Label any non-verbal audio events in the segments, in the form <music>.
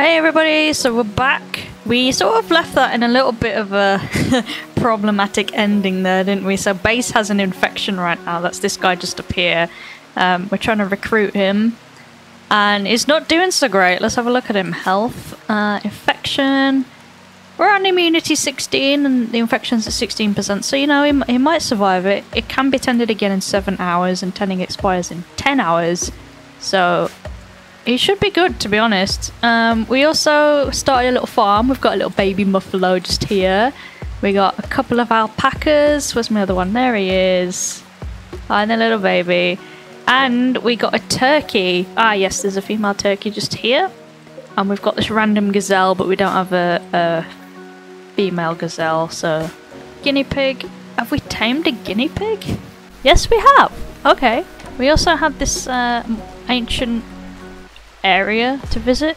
Hey everybody, so we're back. We sort of left that in a little bit of a <laughs> problematic ending there, didn't we? So Base has an infection right now. That's this guy just up here. Um, we're trying to recruit him. And he's not doing so great. Let's have a look at him. Health, uh, infection. We're on immunity 16 and the infection's at 16%. So, you know, he, he might survive it. It can be tended again in 7 hours and tending expires in 10 hours. So he should be good, to be honest. Um, we also started a little farm. We've got a little baby muffalo just here. We got a couple of alpacas. Where's my other one? There he is. And a little baby. And we got a turkey. Ah, yes, there's a female turkey just here. And we've got this random gazelle, but we don't have a, a female gazelle, so... Guinea pig. Have we tamed a guinea pig? Yes, we have. Okay. We also have this uh, ancient area to visit,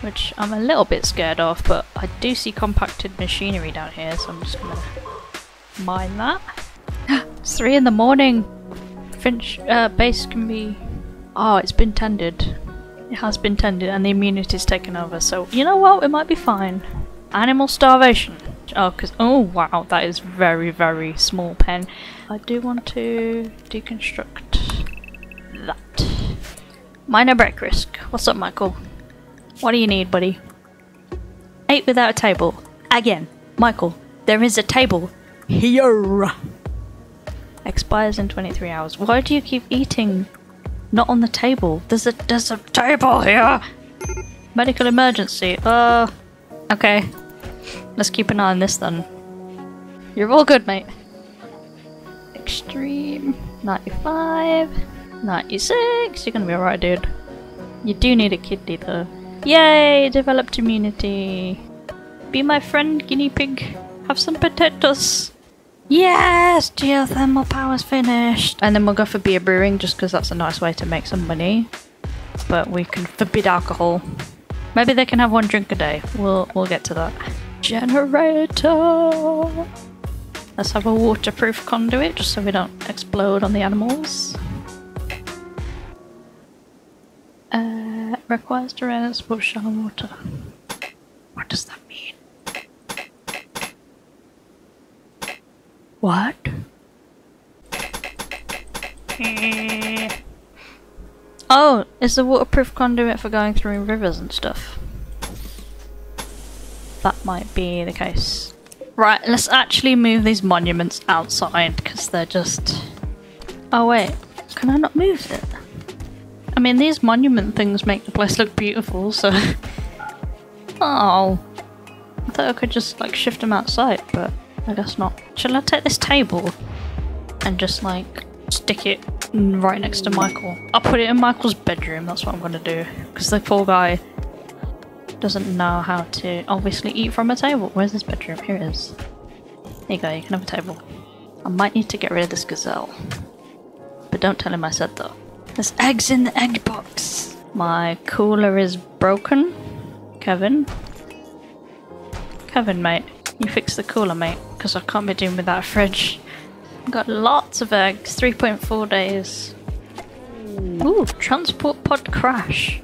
which I'm a little bit scared of, but I do see compacted machinery down here, so I'm just gonna mine that. <gasps> it's three in the morning! Finch uh, base can be... Oh, it's been tended. It has been tended and the immunity's taken over, so you know what? It might be fine. Animal starvation. Oh, because... Oh, wow, that is very, very small pen. I do want to deconstruct. Minor break risk. What's up, Michael? What do you need, buddy? Ate without a table. Again, Michael, there is a table here. Expires in 23 hours. Why do you keep eating not on the table? There's a there's a table here. Medical emergency. Uh, okay. Let's keep an eye on this then. You're all good, mate. Extreme 95. 96! You're gonna be alright, dude. You do need a kidney, though. Yay! Developed immunity. Be my friend, guinea pig. Have some potatoes. Yes! Geothermal power's finished. And then we'll go for beer brewing, just because that's a nice way to make some money. But we can forbid alcohol. Maybe they can have one drink a day. We'll we'll get to that. Generator. Let's have a waterproof conduit, just so we don't explode on the animals. Requires to transport shallow water. What does that mean? What? Eh. oh, it's the waterproof conduit for going through rivers and stuff. That might be the case. Right, let's actually move these monuments outside because they're just... Oh wait, can I not move it? I mean, these monument things make the place look beautiful, so... oh. I thought I could just, like, shift them outside, but I guess not. Shall I take this table and just, like, stick it right next to Michael? I'll put it in Michael's bedroom, that's what I'm gonna do. Because the poor guy doesn't know how to obviously eat from a table. Where's his bedroom? Here it is. There you go, you can have a table. I might need to get rid of this gazelle. But don't tell him I said that. There's eggs in the egg box. My cooler is broken. Kevin. Kevin, mate. You fix the cooler, mate. Because I can't be doing without a fridge. Got lots of eggs. 3.4 days. Ooh, transport pod crash.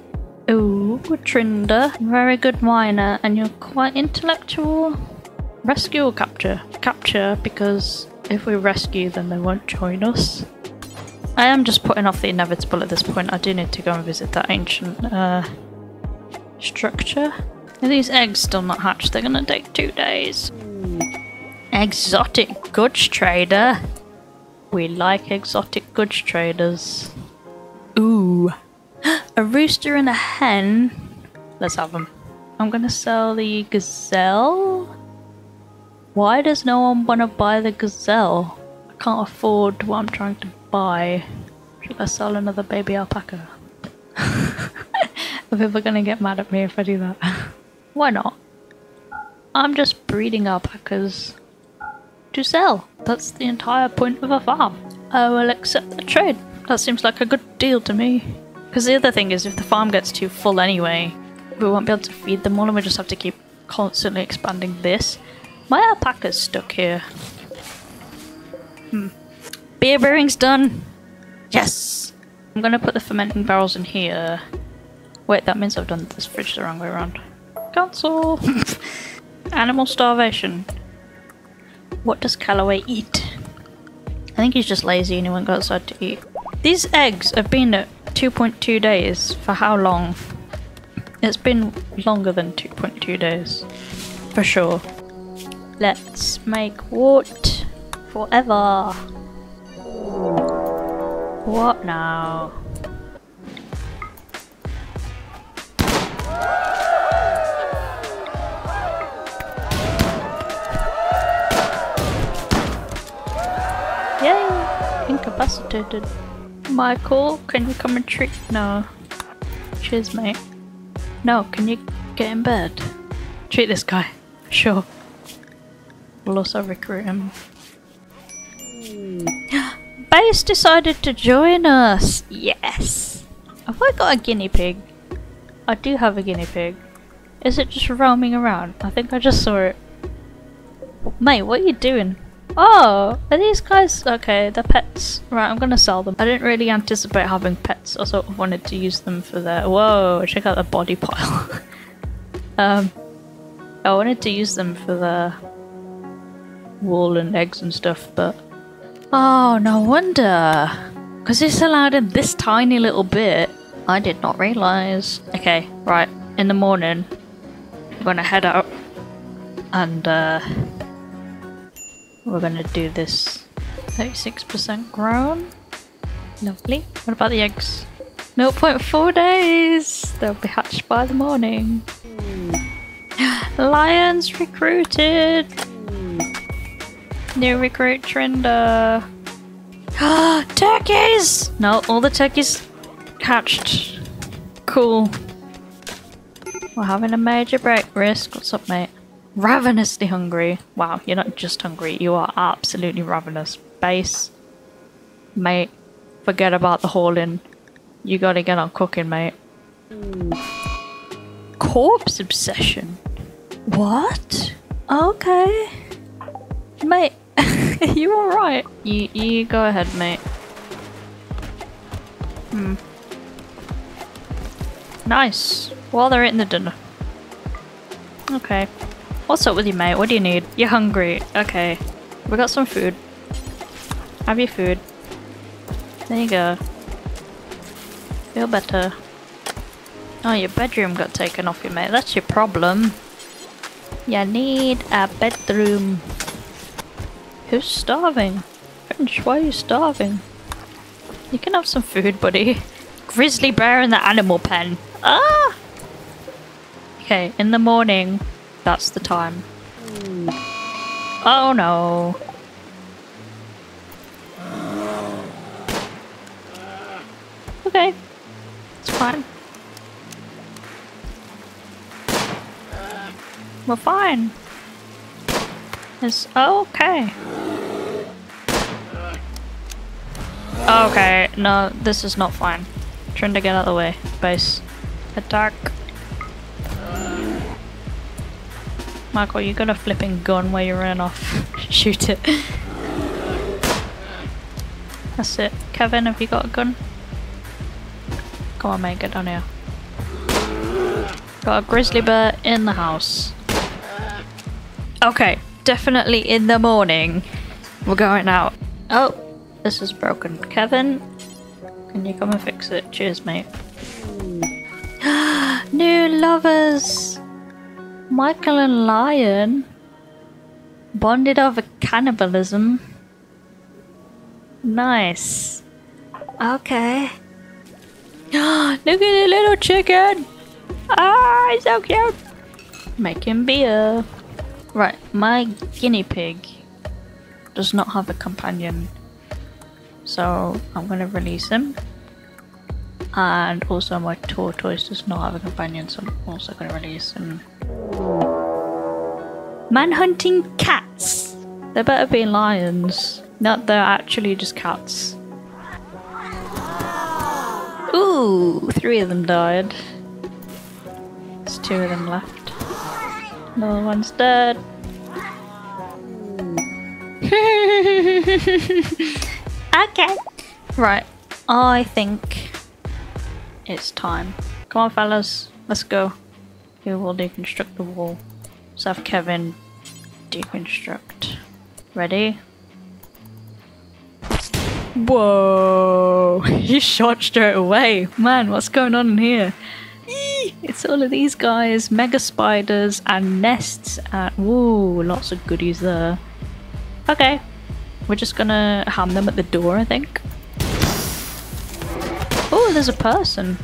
Ooh, Trinder. Very good miner. And you're quite intellectual. Rescue or capture? Capture, because if we rescue, then they won't join us. I am just putting off the inevitable at this point. I do need to go and visit that ancient uh, structure. Are these eggs still not hatched? They're gonna take two days. Exotic goods trader. We like exotic goods traders. Ooh. <gasps> A rooster and a hen. Let's have them. I'm gonna sell the gazelle. Why does no one want to buy the gazelle? I can't afford what I'm trying to buy. Should I sell another baby alpaca? <laughs> Are people gonna get mad at me if I do that? <laughs> Why not? I'm just breeding alpacas to sell. That's the entire point of a farm. I will accept the trade. That seems like a good deal to me. Because the other thing is, if the farm gets too full anyway, we won't be able to feed them all and we just have to keep constantly expanding this. My alpaca's stuck here. Hmm. Beer brewing's done. Yes! I'm gonna put the fermenting barrels in here. Wait, that means I've done this fridge the wrong way around. Cancel! <laughs> Animal starvation. What does Callaway eat? I think he's just lazy and he won't go outside to eat. These eggs have been at 2.2 days. For how long? It's been longer than 2.2 days. For sure. Let's make wood forever. What now? Yay! Incapacitated. Michael, can you come and treat? No. Cheers, mate. No, can you get in bed? Treat this guy. Sure. We'll also recruit him. Base decided to join us! Yes! Have I got a guinea pig? I do have a guinea pig. Is it just roaming around? I think I just saw it. Mate, what are you doing? Oh, are these guys okay? They're pets. Right, I'm gonna sell them. I didn't really anticipate having pets. I sort of wanted to use them for their. Whoa! Check out the body pile. <laughs> um, I wanted to use them for the wool and eggs and stuff, but oh, no wonder. Because it's allowed in this tiny little bit. I did not realize. Okay, right. In the morning, I'm gonna head out and uh we're gonna do this 36% grown. Lovely. What about the eggs? 0.4 days! They'll be hatched by the morning. <gasps> Lions recruited! New recruit Trinder. Uh, <gasps> turkeys! No, all the turkeys hatched. Cool. We're having a major break risk. What's up, mate? Ravenously hungry. Wow, you're not just hungry, you are absolutely ravenous. Base. Mate, forget about the hauling. You gotta get on cooking, mate. Corpse obsession? What? Okay. Mate, <laughs> you alright? You, you go ahead, mate. Hmm. Nice. While they're eating the dinner. Okay. What's up with you, mate? What do you need? You're hungry. Okay. We got some food. Have your food. There you go. Feel better. Oh, your bedroom got taken off you, mate. That's your problem. You need a bedroom. Who's starving? French, why are you starving? You can have some food, buddy. Grizzly bear in the animal pen. Ah! Okay, in the morning, that's the time. Oh no. Okay. It's fine. We're fine. It's okay. Okay, no, this is not fine. Trying to get out of the way. Base. Attack. Michael, you got a flipping gun where you ran off. <laughs> Shoot it. That's it. Kevin, have you got a gun? Come on, mate, get down here. Got a grizzly bear in the house. Okay, definitely in the morning. We're going out. Oh, this is broken. Kevin, can you come and fix it? Cheers, mate. <gasps> New lovers! Michael and Lion bonded over cannibalism. Nice. Okay. <gasps> Look at the little chicken! Ah, he's so cute! Making beer. Right, my guinea pig does not have a companion. So I'm gonna release him. And also my tortoise does not have a companion, so I'm also gonna release him. Manhunting cats! They better be lions. Not they're actually just cats. Ooh, three of them died. There's two of them left. Another one's dead. okay. Right, I think it's time Come on, fellas. Let's go. We will deconstruct the wall. Let's have Kevin deconstruct. Ready? Whoa! <laughs> He shot straight away. Man, what's going on in here? It's all of these guys, mega spiders and nests and whoa, lots of goodies there. Okay, we're just gonna ham them at the door, I think. Oh, there's a person.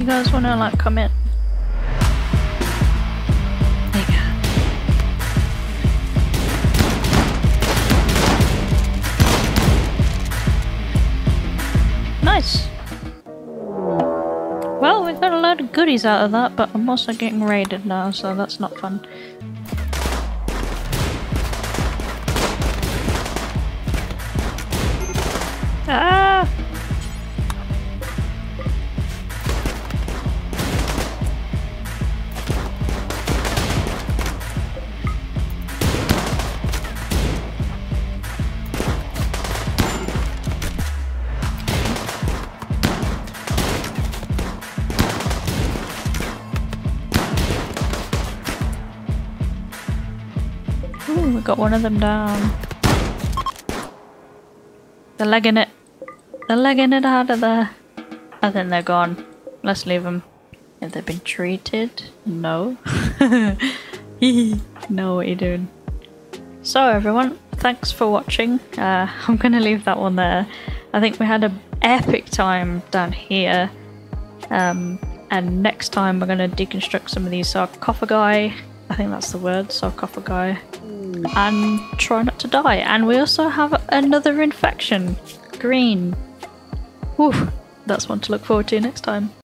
You guys wanna like go. Nice. Well, we've got a lot of goodies out of that, but I'm also getting raided now, so that's not fun. We got one of them down. They're legging it. They're legging it out of there. I think they're gone. Let's leave them. Have they been treated? No. <laughs> no, what you doing? So everyone, thanks for watching. Uh, <laughs> I'm gonna leave that one there. I think we had an epic time down here. Um, and next time we're gonna deconstruct some of these sarcophagi. I think that's the word, sarcophagi. And try not to die. And we also have another infection. Green. Whew, that's one to look forward to next time.